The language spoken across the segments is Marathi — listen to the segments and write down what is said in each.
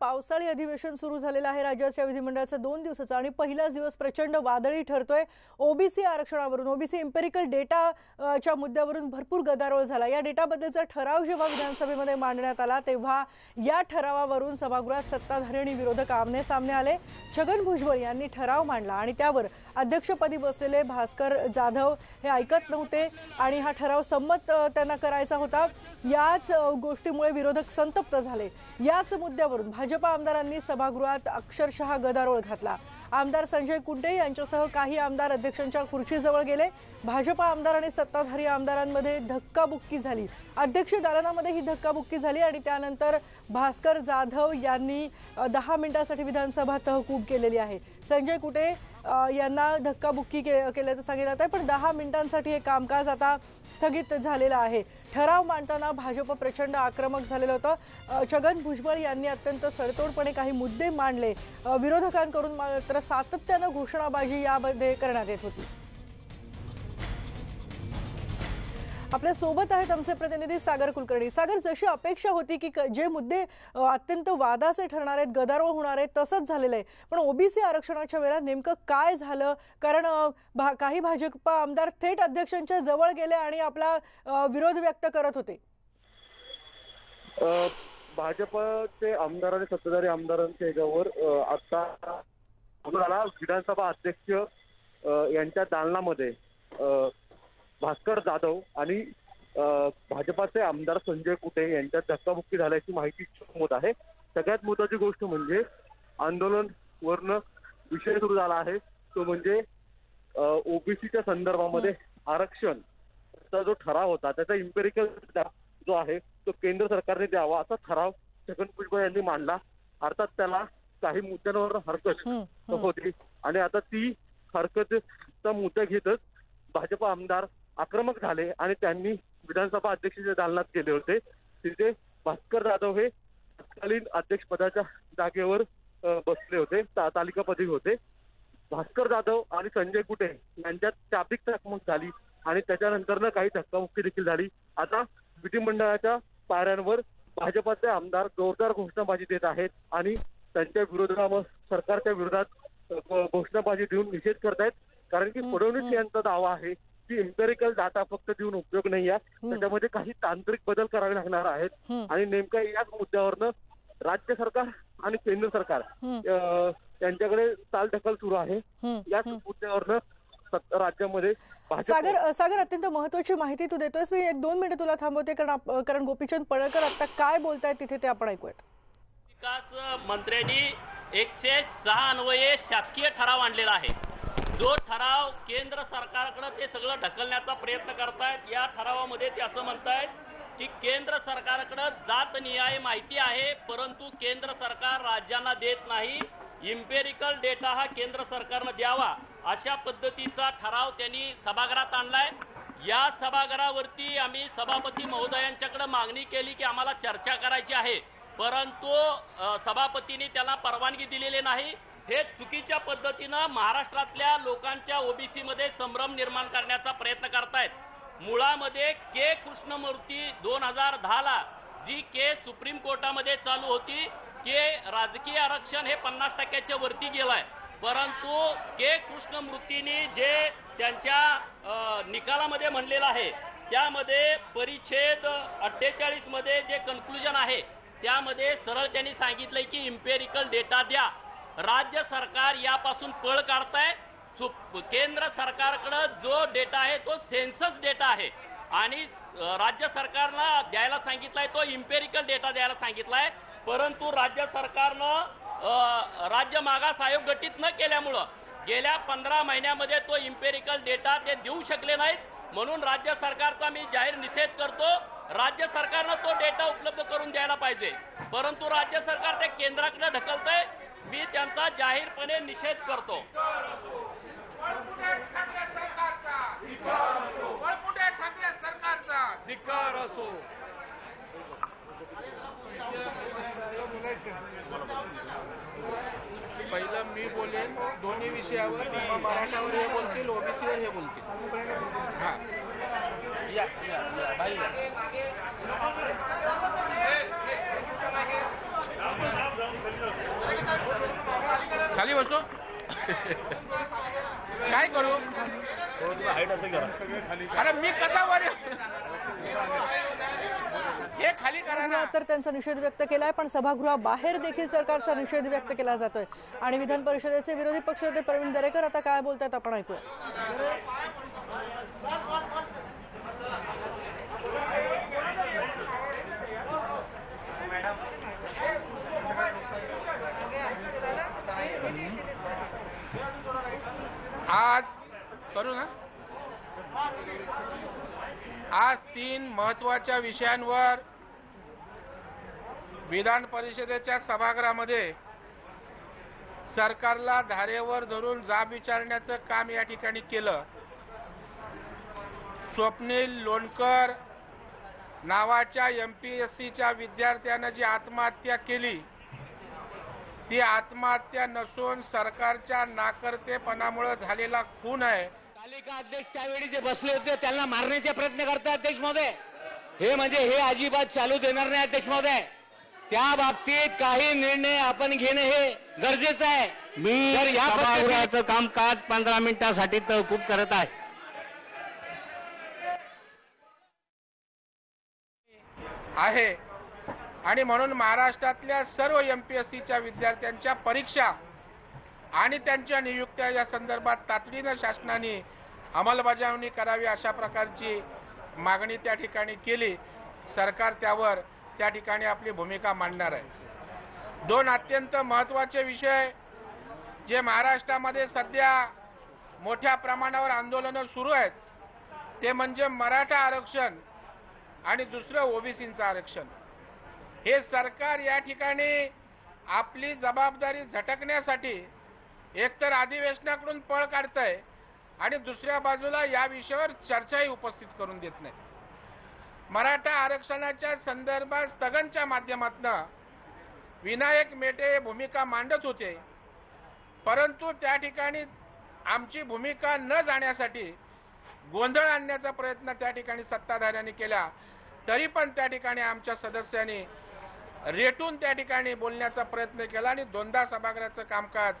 पावसाळी अधिवेशन सुरू झालेलं आहे. राज्याच्या विधिमंडळाचं दोन दिवसाचं आणि पहिलाच दिवस प्रचंड वादळी ठरतोय. ओबीसी आरक्षणावरून ओबीसी इम्पेरिकल डेटाच्या मुद्द्यावरून भरपूर गदारोळ झाला. या डेटाबद्दलचा ठराव जेव्हा विधानसभेमध्ये मांडण्यात आला तेव्हा या ठरावावरून सभागृहात सत्ताधारी आणि विरोधक आमने सामने आले. छगन भुजबळ यांनी ठराव मांडला आणि त्यावर अध्यक्षपदी बसलेले भास्कर जाधव हे ऐकत नव्हते आणि हा ठराव संमत त्यांना करायचा होता. याच गोष्टीमुळे विरोधक संतप्त झाले. याच मुद्द्यावरून भाजपा आमदारांनी सभागृहात अक्षरशः गदारोळ घातला. आमदार संजय कुंटे यांच्यासह काही आमदार अध्यक्षांच्या खुर्चीजवळ गेले. भाजपा आमदार आणि सत्ताधारी आमदारांमध्ये धक्काबुक्की झाली. अध्यक्ष दालनामध्ये ही धक्काबुक्की झाली आणि त्यानंतर भास्कर जाधव यांनी दहा मिनिटांसाठी विधानसभा तहकूब केलेली आहे. संजय कुटे यांना धक्काबुक्की के केल्याचं सांगितलं जात आहे पण दहा मिनिटांसाठी हे कामकाज आता स्थगित झालेलं आहे. ठराव मांडताना भाजप प्रचंड आक्रमक झालेलं होतं. छगन भुजबळ यांनी अत्यंत सडतोडपणे काही मुद्दे मांडले. विरोधकांकडून मात्र सातत्यानं घोषणाबाजी यामध्ये करण्यात येत होती. आपल्यासोबत आहेत आमचे प्रतिनिधी सागर कुलकर्णी. सागर जशी अपेक्षा होती की जे मुद्दे अत्यंत वादाचे ठरणार आहेत गदारोळ होणार आहेत तसंच झालेलं आहे. पण ओबीसी आरक्षणाच्या वेळेला नेमकं काय झालं? कारण भा- काही भाजपा आमदार थेट अध्यक्षांच्या जवळ गेले आणि आपला विरोध व्यक्त करत होते. भाजपचे आमदार आणि सत्ताधारी आमदारांच्या ह्याच्यावर आता विधानसभा अध्यक्ष यांच्या दालनामध्ये भास्कर जाधव आणि भाजपाचे आमदार संजय कुटे यांच्यात धक्काबुक्की झाल्याची माहिती होत आहे. सगळ्यात महत्वाची गोष्ट म्हणजे आंदोलन वरनं विषय सुरू झाला आहे. तो म्हणजे ओबीसीच्या संदर्भामध्ये आरक्षणचा जो ठराव होता त्याचा इम्पेरिकल जो आहे तो केंद्र सरकारने द्यावा असा ठराव छगन भुजबळ यांनी मांडला. अर्थात त्याला काही मुद्द्यांवर हरकत. होती. आणि आता ती हरकतचा मुद्दा घेतच भाजप आमदार आक्रमक झाले आणि त्यांनी विधानसभा अध्यक्षाच्या दालनात गेले होते. तिथे भास्कर जाधव हे तत्कालीन अध्यक्षपदाच्या जागेवर बसले होते. तालिकापदी होते. भास्कर जाधव आणि संजय कुटे यांच्यात शाब्दिक चकमक झाली आणि त्याच्यानंतर काही धक्कामुक्की देखील झाली. आता विधिमंडळाच्या पायऱ्यांवर भाजपाचे आमदार जोरदार घोषणाबाजी देत आहेत आणि त्यांच्या विरोधात सरकारच्या विरोधात घोषणाबाजी देऊन निषेध करतायत. कारण की फडणवीस. यांचा दावा आहे की इम्पेरिकल डाटा फक्त देऊन उपयोग नाही आहे त्याच्यामध्ये काही तांत्रिक बदल करावे लागणार आहेत. आणि नेमक्या याच मुद्द्यावरनं राज्य सरकार आणि केंद्र सरकार यांच्याकडे चालढकल सुरू आहे. याच. मुद्द्यावरनं सत- राज्यामध्ये सागर सागर अत्यंत महत्वाची माहिती तू देतोयस. मी एक दोन मिनिटं तुला थांबवते कारण कारण गोपीचंद पडळकर आता काय बोलतायत तिथे ते आपण ऐकूयात. विकास मंत्र्यांनी एकशे सहा अन्वये शासकीय ठराव आणलेला आहे. जो ठराव केंद्र सरकारकडे ते सगळं ढकलण्याचा प्रयत्न करतायत या ठरावामध्ये ते असं म्हणतायत की केंद्र सरकारकडे जात निहाय माहिती आहे परंतु केंद्र सरकार राज्यांना देत नाही. इम्पेरिकल डेटा हा केंद्र सरकारनं द्यावा. अशा पद्धतीचा ठराव त्यांनी सभागृहात आणलाय. या सभागृहावरती आम्ही सभापती महोदयांच्याकडे मागणी केली की आम्हाला चर्चा करायची आहे. परंतु सभापतींनी त्याला परवानगी दिलेली नाही. हे चुकीच्या पद्धतीनं महाराष्ट्रातल्या लोकांच्या ओबीसी मध्ये संभ्रम निर्माण करण्याचा प्रयत्न करतायत. मुळामध्ये के कृष्णमूर्ती दोन हजार दहाला जी केस सुप्रीम कोर्टामध्ये चालू होती के राजकीय आरक्षण हे पन्नास टक्क्याच्या वरती गेलंय. परंतु के कृष्णमूर्तीने जे त्यांच्या निकालामध्ये म्हणलेलं आहे त्यामध्ये परिच्छेद अठ्ठेचाळीसमध्ये जे कन्क्लुजन आहे त्यामध्ये सरळ त्यांनी सांगितलंय की इम्पेरिकल डेटा द्या. राज्य सरकार यापासून पळ काढताय. सु- केंद्र सरकारकडं जो डेटा आहे तो सेन्सस डेटा आहे. आणि राज्य सरकारला द्यायला सांगितलाय तो इम्पेरिकल डेटा द्यायला सांगितलाय. परंतु राज्य सरकारनं राज्य मागास आयोग गठीत न केल्यामुळं गेल्या पंधरा महिन्यामध्ये तो इम्पेरिकल डेटा ते देऊ शकले नाहीत. म्हणून राज्य सरकारचा मी जाहीर निषेध करतो राज्य सरकारनं तो डेटा उपलब्ध करून द्यायला पाहिजे. परंतु राज्य सरकार ते केंद्राकडे ढकलतंय. मी त्यांचा जाहीरपणे निषेध करतो. सरकारचा असो पहिलं मी बोलेन दोन्ही विषयावर मराठावर हे बोलतील ओबीसीवर हे बोलतील. हा. या या या या. खाली बसतो काय करू? अरे मी कसा वर हे खाली करा तर त्यांचा निषेध व्यक्त केलाय पण सभागृहाबाहेर देखील सरकारचा निषेध व्यक्त केला जातोय. आणि विधान परिषदेचे विरोधी पक्षनेते प्रवीण दरेकर आता काय बोलतायत आपण ऐकूया आज करू ना? आज तीन महत्त्वाच्या विषयांवर विधान परिषदेच्या सभागृहामध्ये सरकारला धारेवर धरून जाब विचारण्याचं काम या ठिकाणी केलं. स्वप्नील लोणकर नावाच्या एम पी एस सीच्या विद्यार्थ्यानं जी आत्महत्या केली ती आत्महत्या नसून सरकारच्या नाकर्तेपणामुळे झालेला खून आहे. तालिका अध्यक्ष त्यावेळी जे बसले होते त्यांना मारण्याचे प्रयत्न करतात अध्यक्ष महोदय. हे म्हणजे हे अजिबात चालू देणार नाही अध्यक्ष महोदय. त्या बाबतीत काही निर्णय आपण घेणे हे गरजेचं आहे. मी जर या सभागृहाचं कामकाज पंधरा मिनिटासाठी तहकूब करत आहे. आहे. आणि म्हणून महाराष्ट्रातल्या सर्व एम पी एस सीच्या विद्यार्थ्यांच्या परीक्षा आणि त्यांच्या नियुक्त्या या संदर्भात तातडीनं शासनाने अंमलबजावणी करावी अशा प्रकारची मागणी त्या ठिकाणी केली. सरकार त्यावर त्या ठिकाणी आपली भूमिका मांडणार आहे. दोन अत्यंत महत्त्वाचे विषय जे महाराष्ट्रामध्ये सध्या मोठ्या प्रमाणावर आंदोलनं सुरू आहेत ते म्हणजे मराठा आरक्षण आणि दुसरं ओबीसीचं आरक्षण. हे सरकार या ठिकाणी आपली जबाबदारी झटकण्यासाठी एकतर अधिवेशनाकडून पळ काढतंय आणि दुसऱ्या बाजूला या विषयावर चर्चाही उपस्थित करून देत नाही. मराठा आरक्षणाच्या संदर्भात स्थगनच्या माध्यमातून विनायक मेटे हे भूमिका मांडत होते. परंतु त्या ठिकाणी आमची भूमिका न जाण्यासाठी गोंधळ आणण्याचा प्रयत्न त्या ठिकाणी सत्ताधाऱ्यांनी केला. तरी पण त्या ठिकाणी आमच्या सदस्यांनी रेटून त्या ठिकाणी बोलण्याचा प्रयत्न केला आणि दोनदा सभागृहाचं कामकाज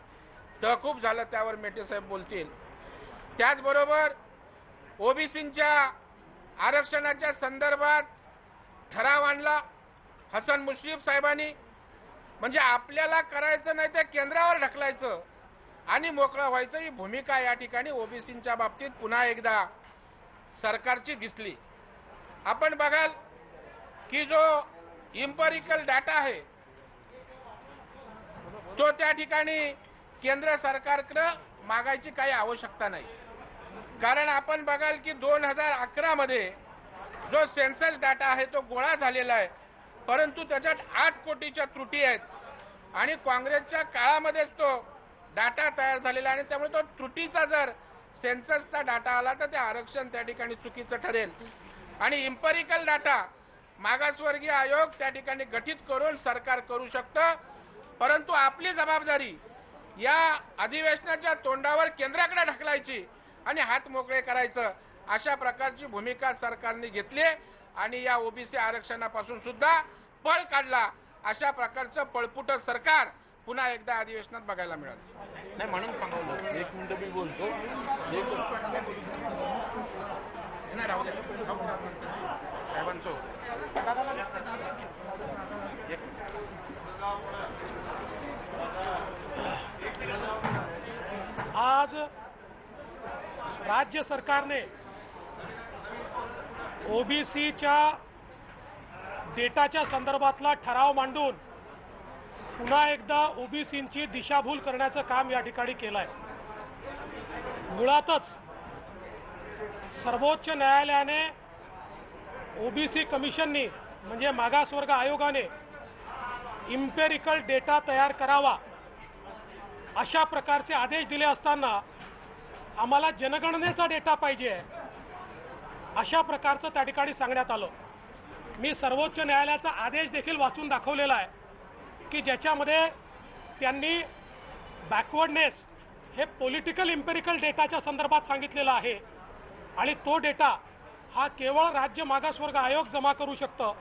तहकूब झालं त्यावर मेटे साहेब बोलतील. त्याचबरोबर ओबीसींच्या आरक्षणाच्या संदर्भात ठराव आणला हसन मुश्रीफ साहेबांनी. म्हणजे आपल्याला करायचं नाही ते केंद्रावर ढकलायचं. आणि मोकळं व्हायचं ही भूमिका या ठिकाणी ओबीसींच्या बाबतीत पुन्हा एकदा सरकारची दिसली. आपण बघाल की जो इम्पेरिकल डाटा आहे तो त्या ठिकाणी केंद्र सरकारकडं मागायची काही आवश्यकता नाही. कारण आपण बघाल की दोन हजार अकरामध्ये जो सेन्सस डाटा आहे तो गोळा झालेला आहे. परंतु त्याच्यात आठ कोटीच्या त्रुटी आहेत. आणि काँग्रेसच्या काळामध्येच तो डाटा तयार झालेला आणि त्यामुळे तो त्रुटीचा जर सेन्ससचा डाटा आला तर ते आरक्षण त्या ठिकाणी चुकीचं ठरेल. आणि इम्परिकल डाटा मागासवर्गीय आयोग त्या ठिकाणी गठीत करून सरकार करू शकतं. परंतु आपली जबाबदारी या अधिवेशनाच्या तोंडावर केंद्राकडे ढकलायची आणि हात मोकळे करायचं अशा प्रकारची भूमिका सरकारने घेतली आणि या ओबीसी आरक्षणापासून सुद्धा पळ काढला. अशा प्रकारचं पळपुट सरकार पुन्हा एकदा अधिवेशनात बघायला मिळालं. नाही म्हणून एक मिनिट मी बोलतो. साहेबांचं होतं. आज राज्य सरकारने ओबीसीच्या डेटाच्या संदर्भातला ठराव मांडून पुन्हा एकदा ओबीसींची दिशाभूल करण्याचं काम या ठिकाणी केलं आहे मुळातच सर्वोच्च न्यायालयाने ओबीसी कमिशननी म्हणजे मागासवर्ग आयोगाने इम्पेरिकल डेटा तयार करावा. अशा प्रकारचे आदेश दिले असताना आम्हाला जनगणनेचा डेटा पाहिजे. अशा प्रकारचं त्या ठिकाणी सांगण्यात आलं. मी सर्वोच्च न्यायालयाचा आदेश देखील वाचून दाखवलेला आहे की ज्याच्यामध्ये त्यांनी बॅकवर्डनेस हे पॉलिटिकल इम्पेरिकल डेटाच्या संदर्भात सांगितलेलं आहे आणि तो डेटा हा केवळ राज्य मागासवर्ग आयोग जमा करू शकतं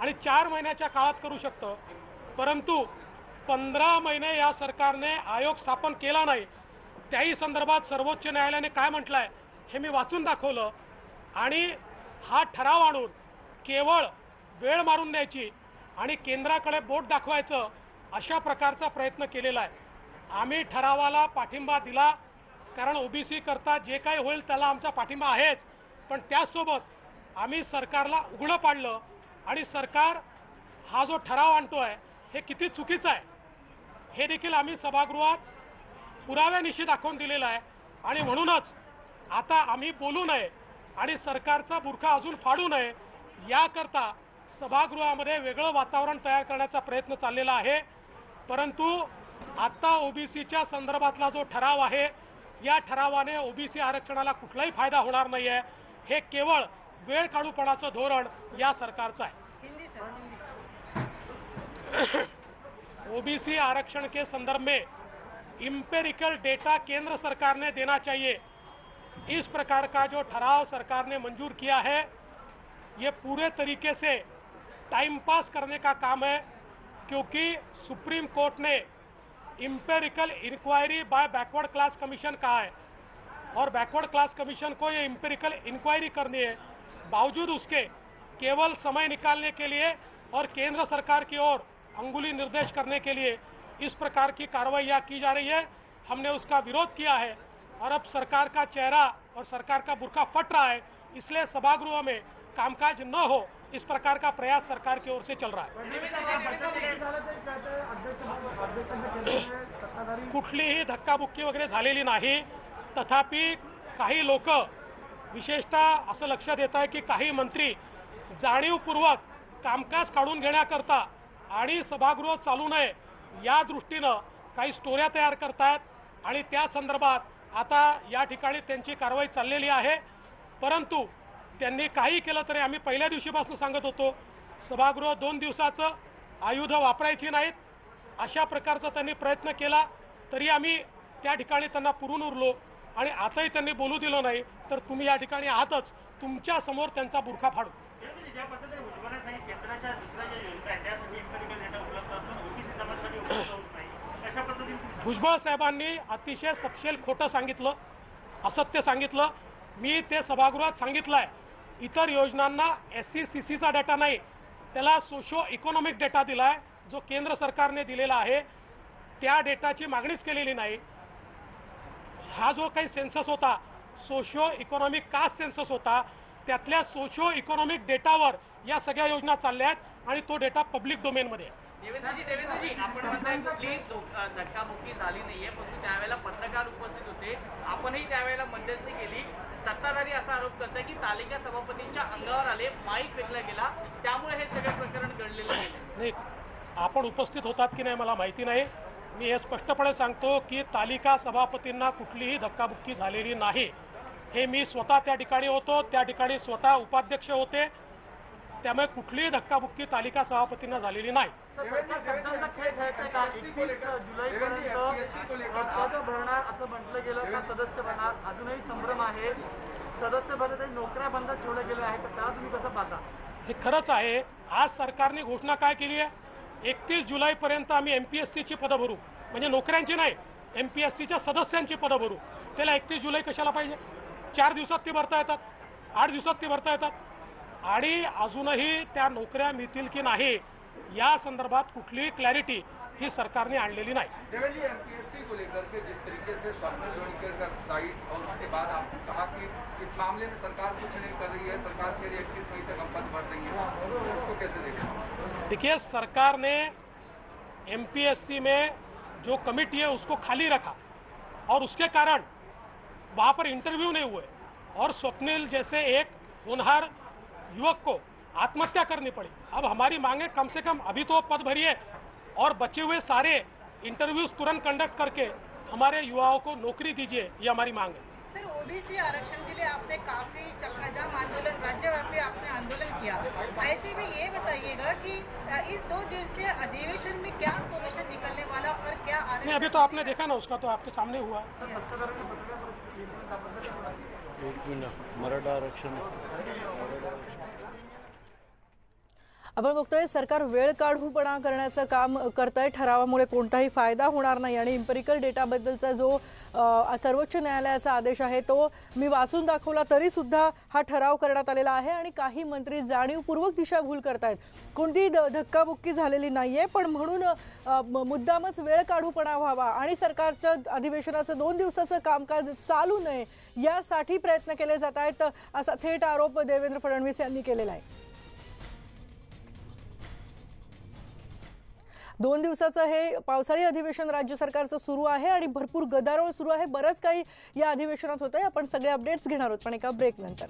आणि चार महिन्याच्या काळात करू शकतं. परंतु पंधरा महिने या सरकारने आयोग स्थापन केला नाही. त्याही संदर्भात सर्वोच्च न्यायालयाने काय म्हटलंय हे मी वाचून दाखवलं. आणि हा ठराव आणून केवळ वेळ मारून द्यायची आणि केंद्राकडे बोट दाखवायचं अशा प्रकारचा प्रयत्न केलेला आहे. आम्ही ठरावाला पाठिंबा दिला कारण ओबीसी करता जे काही होईल त्याला आमचा पाठिंबा आहेच. पण त्याचसोबत आम्ही सरकारला उघडं पाडलं आणि सरकार हा जो ठराव आणतोय हे किती चुकीचं आहे हे देखील आम्ही सभागृहात पुराव्यानिशी दाखवून दिलेलं आहे. आणि म्हणूनच आता आम्ही बोलू नये आणि सरकारचा बुरखा अजून फाडू नये याकरता सभागृहामध्ये वेगळं वातावरण तयार करण्याचा प्रयत्न चाललेला आहे. परंतु आता ओबीसीच्या संदर्भातला जो ठराव आहे या ठरावाने ओबीसी आरक्षणाला कुठलाही फायदा होणार नाही आहे हे केवळ वेळ काढूपणाचं धोरण या सरकारचं आहे. ओबीसी आरक्षण के संदर्भ में इम्पेरिकल डेटा केंद्र सरकार ने देना चाहिए. इस प्रकार का जो ठराव सरकार ने मंजूर किया है ये पूरे तरीके से टाइम पास करने का काम है क्योंकि सुप्रीम कोर्ट ने empirical inquiry by backward class commission कहा है। और बैकवर्ड क्लास कमीशन को ये इम्पेरिकल इंक्वायरी करनी है बावजूद उसके केवल समय निकालने के लिए और केंद्र सरकार की ओर अंगुली निर्देश करने के लिए इस प्रकार की कार्रवाइयाँ की जा रही है हमने उसका विरोध किया है और अब सरकार का चेहरा और सरकार का बुरका फट रहा है इसलिए सभागृह में कामकाज न हो इस प्रकार का प्रयास सरकार की ओर से चल रहा है कुछली कुठलीही धक्काबुक्की वगैरे झालेली नाही तथापि काही लोक विशेषतः असं लक्षात येत आहे की काही मंत्री जाणीवपूर्वक कामकाज काढून घेण्याकरता आणि सभागृह चालू नये या दृष्टीनं काही स्टोऱ्या तयार करतायत. आणि त्या संदर्भात आता या ठिकाणी त्यांची कारवाई चाललेली आहे. परंतु त्यांनी काही केलं तरी आम्ही पहिल्या दिवशीपासून सांगत होतो सभागृह दोन दिवसाचं आयुध वापरायची नाहीत. अशा प्रकारचा त्यांनी प्रयत्न केला तरी आम्ही त्या ठिकाणी त्यांना पुरून उरलो. आणि आताही त्यांनी बोलू दिलं नाही तर तुम्ही या ठिकाणी आहातच. तुमच्यासमोर त्यांचा बुरखा फाडू. भुजबळ साहेबांनी अतिशय सपशेल खोटं सांगितलं असत्य सांगितलं. मी ते सभागृहात सांगितलं आहे इतर योजनांना एस सी सी सीचा डेटा नाही. त्याला सोशो इकॉनॉमिक डेटा दिला आहे जो केंद्र सरकारने दिलेला आहे. त्या डेटाची मागणीच केलेली नाही. हा जो काही सेन्सस होता सोशो इकॉनॉमिक कास्ट सेन्सस होता त्यातल्या सोशो इकॉनॉमिक डेटावर या सगळ्या योजना चालल्या आहेत आणि तो डेटा पब्लिक डोमेनमध्ये आहे. देवेंद्रजी देवेंद्रजी आपण म्हणताय कुठलीही धक्काबुक्की झाली नाहीये परंतु त्यावेळेला पत्रकार उपस्थित होते. आपणही त्यावेळेला मध्यस्थी केली. सत्ताधारी असा आरोप करताय की तालिका सभापतींच्या अंगावर आले माईक फेकला गेला त्यामुळे हे सगळे प्रकरण घडलेलं नाही आपण उपस्थित होतात की नाही मला माहिती नाही. मी हे स्पष्टपणे सांगतो की तालिका सभापतींना कुठलीही धक्काबुक्की झालेली नाही. हे मी स्वतः त्या ठिकाणी होतो त्या ठिकाणी स्वतः उपाध्यक्ष होते. त्यामुळे कुठलीही धक्काबुक्की तालिका सभापतींना झालेली नाही. असं म्हटलं गेलं अजूनही सदस्य नोकऱ्या बंद तर तुम्ही हे खरंच आहे आज सरकारने घोषणा काय केली आहे? एकतीस जुलैपर्यंत आम्ही एम पी एस सीची पदं भरू. म्हणजे नोकऱ्यांची नाही एम पी एस सीच्या सदस्यांची पदं भरू. त्याला एकतीस जुलै कशाला पाहिजे? चार दिवसात ती भरता येतात आठ दिवसात ती भरता येतात. आणि अजूनही त्या नोकऱ्या मिळतील की नाही या संदर्भात कुठलीही क्लॅरिटी ही सरकारने आणलेली नाही. देवेंद्र जी एमपीएससी को लेकर के जिस तरीके से का साइट और उसके बाद आपने कहा कि इस मामले में सरकार कुछ नहीं कर रही है सरकार के लिए इक्कीस मई तक हम पद भर देंगे। उसको कैसे देखें? देखिए सरकार ने एमपीएससी में जो कमिटी है उसको खाली रखा और उसके कारण वहाँ पर इंटरव्यू नहीं हुए और स्वप्निल जैसे एक होनहार युवक को आत्महत्या करनी पड़ी। अब हमारी मांगे कम से कम अभी तो पद भरिए और बचे हुए सारे इंटरव्यूज़ तुरंत कंडक्ट करके हमारे युवाओं को नौकरी दीजिए ये हमारी मांग है। सर ओबीसी आरक्षण के लिए आपने काफ़ी चक्का जाम आंदोलन राज्यव्यापी आपने आंदोलन किया। ऐसे में ये बताइएगा कि इस दो दिवसीय अधिवेशन में क्या सोल्यूशन निकलने वाला और क्या नहीं अभी तो आपने देखा ना उसका तो आपके सामने हुआ। है एक मिनिट मराठा आरक्षण। आपण बघतोय सरकार वेळ काढूपणा करण्याचं काम करत आहे ठरावामुळे कोणताही फायदा होणार नाही आणि इम्पेरिकल डेटाबद्दलचा जो सर्वोच्च न्यायालयाचा आदेश आहे तो मी वाचून दाखवला तरी सुद्धा हा ठराव करण्यात आलेला आहे आणि काही मंत्री जाणीवपूर्वक दिशाभूल करतायत. कोणतीही ध- धक्काबुक्की झालेली नाही आहे पण म्हणून मुद्दामच वेळ काढूपणा व्हावा आणि सरकारच्या अधिवेशनाचं दोन दिवसाचं कामकाज चालू नये यासाठी प्रयत्न केले जात आहेत असा थेट आरोप देवेंद्र फडणवीस यांनी केलेला आहे. दोन दिवसाचं हे पावसाळी अधिवेशन राज्य सरकारचं सुरू आहे आणि भरपूर गदारोळ सुरू आहे. बरंच काही या अधिवेशनात होतंय. आपण सगळे अपडेट्स घेणार आहोत पण एका ब्रेक नंतर.